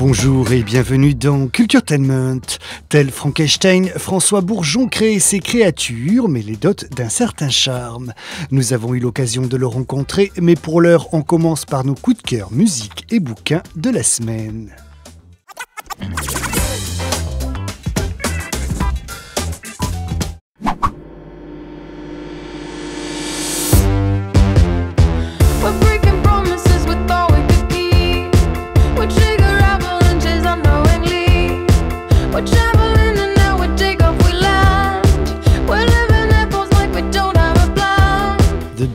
Bonjour et bienvenue dans Culture Tenment. Tel Frankenstein, François Bourgeon crée ses créatures, mais les dote d'un certain charme. Nous avons eu l'occasion de le rencontrer, mais pour l'heure, on commence par nos coups de cœur musique et bouquins de la semaine.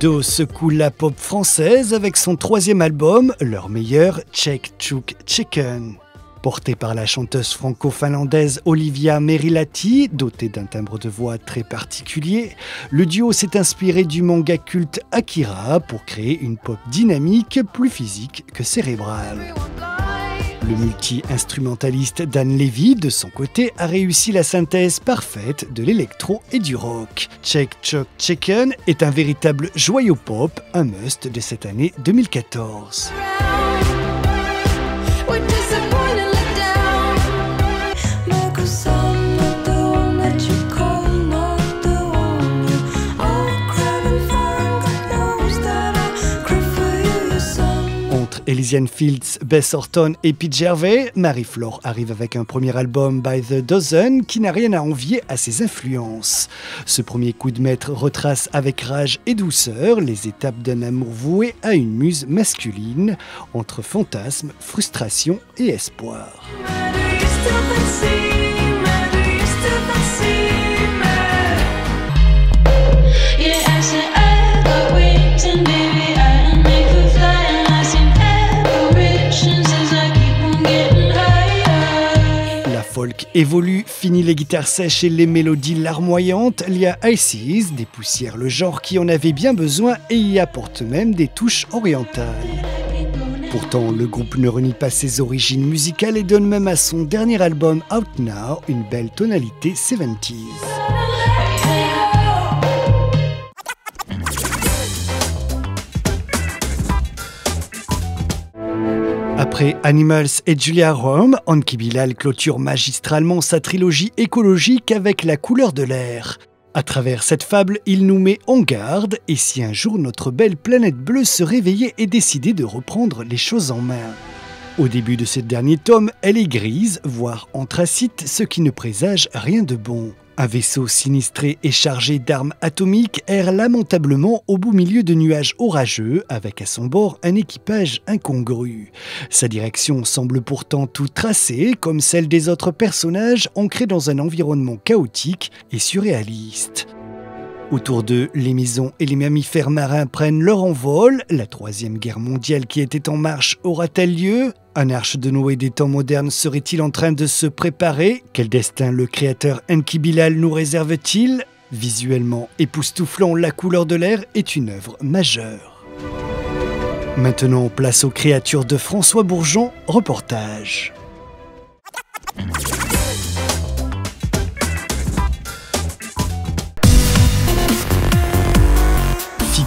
The Do secoue la pop française avec son troisième album, leur meilleur, Check Chook Chicken. Porté par la chanteuse franco-finlandaise Olivia Merilati, dotée d'un timbre de voix très particulier, le duo s'est inspiré du manga culte Akira pour créer une pop dynamique plus physique que cérébrale. Le multi-instrumentaliste Dan Levy, de son côté, a réussi la synthèse parfaite de l'électro et du rock. Check Chuck Chicken est un véritable joyau pop, un must de cette année 2014. Elysian Fields, Bess Orton et Pete Gervais, Marie-Flore arrive avec un premier album By the Dozen qui n'a rien à envier à ses influences. Ce premier coup de maître retrace avec rage et douceur les étapes d'un amour voué à une muse masculine, entre fantasme, frustration et espoir. Folk évolue, finit les guitares sèches et les mélodies larmoyantes, Lia Ices dépoussière le genre qui en avait bien besoin et y apporte même des touches orientales. Pourtant, le groupe ne renie pas ses origines musicales et donne même à son dernier album Out Now une belle tonalité 70s. Après Animals et Julia Rome, Anki Bilal clôture magistralement sa trilogie écologique avec la couleur de l'air. À travers cette fable, il nous met en garde et si un jour notre belle planète bleue se réveillait et décidait de reprendre les choses en main. Au début de ce dernier tome, elle est grise, voire anthracite, ce qui ne présage rien de bon. Un vaisseau sinistré et chargé d'armes atomiques erre lamentablement au beau milieu de nuages orageux, avec à son bord un équipage incongru. Sa direction semble pourtant tout tracée, comme celle des autres personnages ancrés dans un environnement chaotique et surréaliste. Autour d'eux, les maisons et les mammifères marins prennent leur envol. La troisième guerre mondiale qui était en marche aura-t-elle lieu? Un arche de Noé des temps modernes serait-il en train de se préparer? Quel destin le créateur Enki Bilal nous réserve-t-il? Visuellement époustouflant, La couleur de l'air est une œuvre majeure. Maintenant, place aux créatures de François Bourgeon, reportage.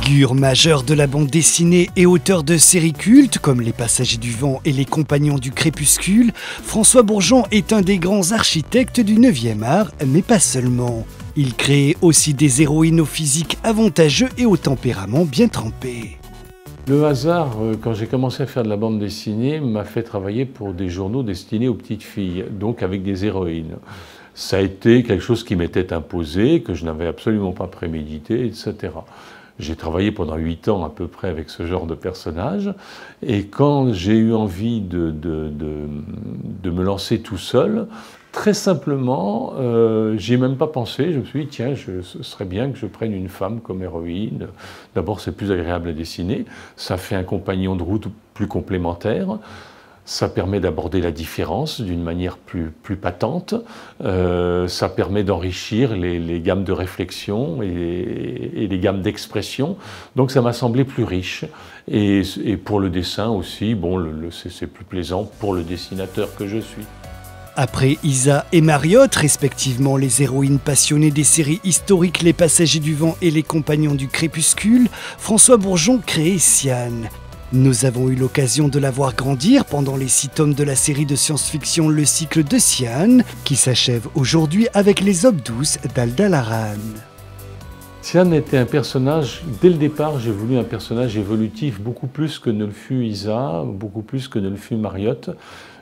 Figure de la bande dessinée et auteur de séries cultes comme Les Passagers du Vent et Les Compagnons du Crépuscule, François Bourgeon est un des grands architectes du 9e art, mais pas seulement. Il crée aussi des héroïnes au physique avantageux et au tempérament bien trempé. Le hasard, euh, quand j'ai commencé à faire de la bande dessinée, m'a fait travailler pour des journaux destinés aux petites filles, donc avec des héroïnes. Ça a été quelque chose qui m'était imposé, que je n'avais absolument pas prémédité, etc. J'ai travaillé pendant huit ans à peu près avec ce genre de personnage, et quand j'ai eu envie de, de- de- me lancer tout seul, très simplement, euh, j'y ai même pas pensé. Je me suis dit, tiens, je- ce serait bien que je prenne une femme comme héroïne. D'abord, c'est plus agréable à dessiner, ça fait un compagnon de route plus complémentaire. Ça permet d'aborder la différence d'une manière plus, plus patente. Euh, ça permet d'enrichir les, gammes de réflexion et, les gammes d'expression. Donc ça m'a semblé plus riche. Et, pour le dessin aussi, bon, c'est plus plaisant pour le dessinateur que je suis. Après Isa et Mariotte, respectivement les héroïnes passionnées des séries historiques Les Passagers du Vent et Les Compagnons du Crépuscule, François Bourgeon crée Siane. Nous avons eu l'occasion de la voir grandir pendant les six tomes de la série de science-fiction Le cycle de Sian, qui s'achève aujourd'hui avec les Obdous d'Aldalaran. Sian était un personnage, dès le départ, j'ai voulu un personnage évolutif, beaucoup plus que ne le fut Isa, beaucoup plus que ne le fut Mariotte.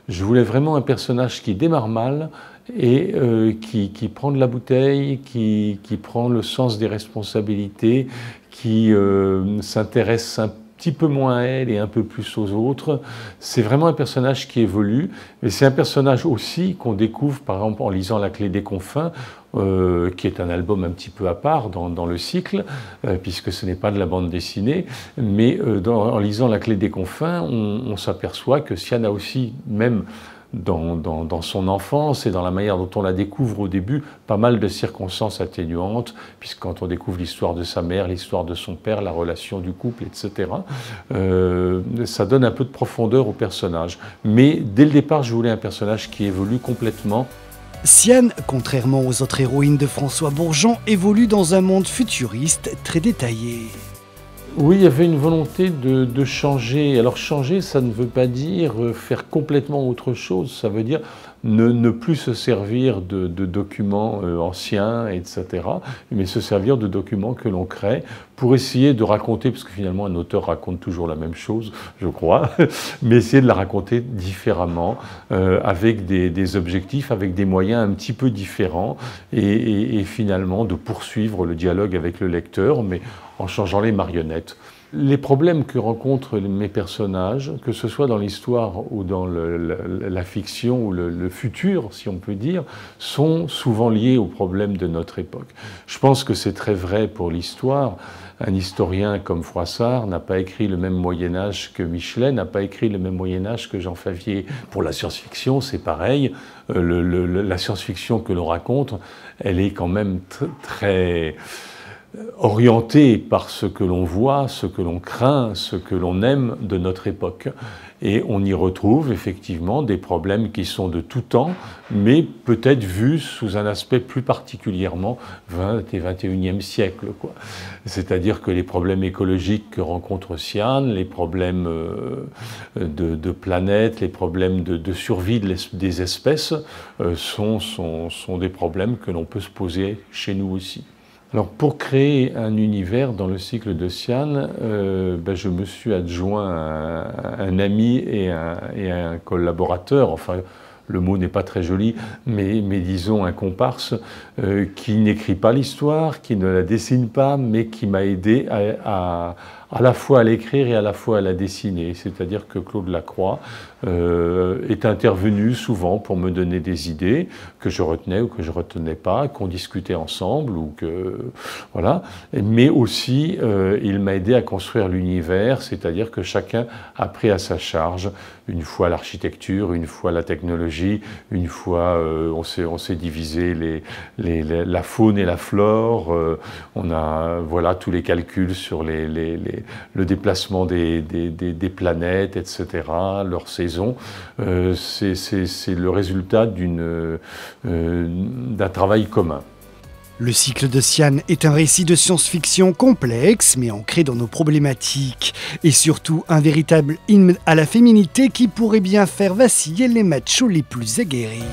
Je voulais vraiment un personnage qui démarre mal et euh, qui, prend de la bouteille, qui, prend le sens des responsabilités, qui euh, s'intéresse un petit peu moins à elle et un peu plus aux autres. C'est vraiment un personnage qui évolue, mais c'est un personnage aussi qu'on découvre par exemple en lisant La clé des confins, euh, qui est un album un petit peu à part dans, dans le cycle, euh, puisque ce n'est pas de la bande dessinée, mais euh, en lisant La clé des confins, on, on s'aperçoit que Sian a aussi, même dans, son enfance et dans la manière dont on la découvre au début, pas mal de circonstances atténuantes, puisque quand on découvre l'histoire de sa mère, l'histoire de son père, la relation du couple, etc., euh, ça donne un peu de profondeur au personnage. Mais dès le départ, je voulais un personnage qui évolue complètement. Sian, contrairement aux autres héroïnes de François Bourgeon, évolue dans un monde futuriste très détaillé. Oui, il y avait une volonté de, changer. Alors changer, ça ne veut pas dire faire complètement autre chose, ça veut dire ne, ne plus se servir de, de documents euh, anciens, etc., mais se servir de documents que l'on crée pour essayer de raconter, parce que finalement un auteur raconte toujours la même chose, je crois, mais essayer de la raconter différemment, euh, avec des, des, objectifs, avec des moyens un petit peu différents, et, et, et finalement de poursuivre le dialogue avec le lecteur, mais en changeant les marionnettes. Les problèmes que rencontrent mes personnages, que ce soit dans l'histoire ou dans la, fiction ou le, futur, si on peut dire, sont souvent liés aux problèmes de notre époque. Je pense que c'est très vrai pour l'histoire. Un historien comme Froissart n'a pas écrit le même Moyen Âge que Michelet, n'a pas écrit le même Moyen Âge que Jean Favier. Pour la science-fiction, c'est pareil. Euh, la science-fiction que l'on raconte, elle est quand même très orienté par ce que l'on voit, ce que l'on craint, ce que l'on aime de notre époque. Et on y retrouve effectivement des problèmes qui sont de tout temps, mais peut-être vus sous un aspect plus particulièrement 20 et 21e siècle. C'est-à-dire que les problèmes écologiques que rencontre Sian, les problèmes euh, de, planète, les problèmes de, survie de des espèces euh, sont des problèmes que l'on peut se poser chez nous aussi. Alors pour créer un univers dans le cycle de Sian, euh, ben je me suis adjoint un, un ami et un, un, collaborateur, enfin le mot n'est pas très joli, mais, disons un comparse euh, qui n'écrit pas l'histoire, qui ne la dessine pas, mais qui m'a aidé à, à à la fois à l'écrire et à la fois à la dessiner. C'est-à-dire que Claude Lacroix euh, est intervenu souvent pour me donner des idées que je retenais ou que je retenais pas, qu'on discutait ensemble ou que voilà. Mais aussi, euh, il m'a aidé à construire l'univers, c'est-à-dire que chacun a pris à sa charge une fois l'architecture, une fois la technologie, une fois euh, on s'est on s'est divisé les, les, la faune et la flore. On a voilà tous les calculs sur les le déplacement des, des, des, des, planètes, etc., leur saison, euh, c'est le résultat euh, d'un travail commun. Le cycle de Sian est un récit de science-fiction complexe, mais ancré dans nos problématiques, et surtout un véritable hymne à la féminité qui pourrait bien faire vaciller les machos les plus aguerris.